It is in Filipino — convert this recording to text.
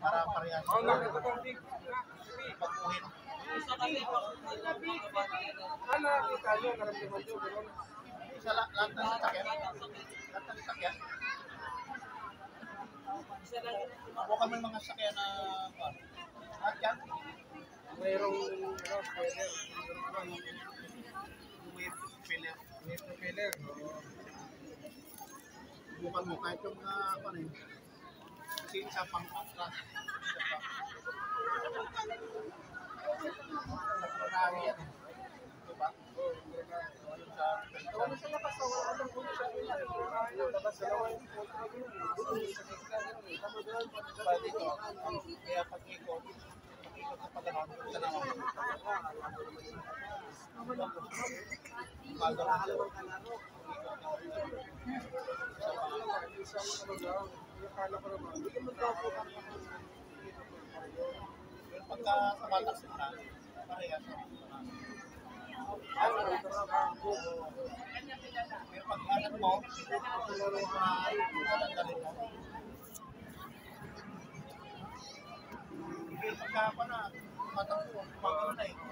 Para parehas. Oh. Pag-uhin. Ah, nakita nyo, karamdaman nyo, gano'n. Sa la- lahat ng sasakyan. Lahat ng sasakyan. Mo yung mga sasakyan na... kuwan. Lahat yan. Mayroong, ano, spoiler. Wave filler. May propeller. Bukan mo kahit yung mga... Ano yun. Kasi sa pang-atras. Nagpapagawi yan. Pagka sa batas na, parehas na. Pero pag anak mo, laro ka, dadalhin mo. Pagka pa na, matakbo, pag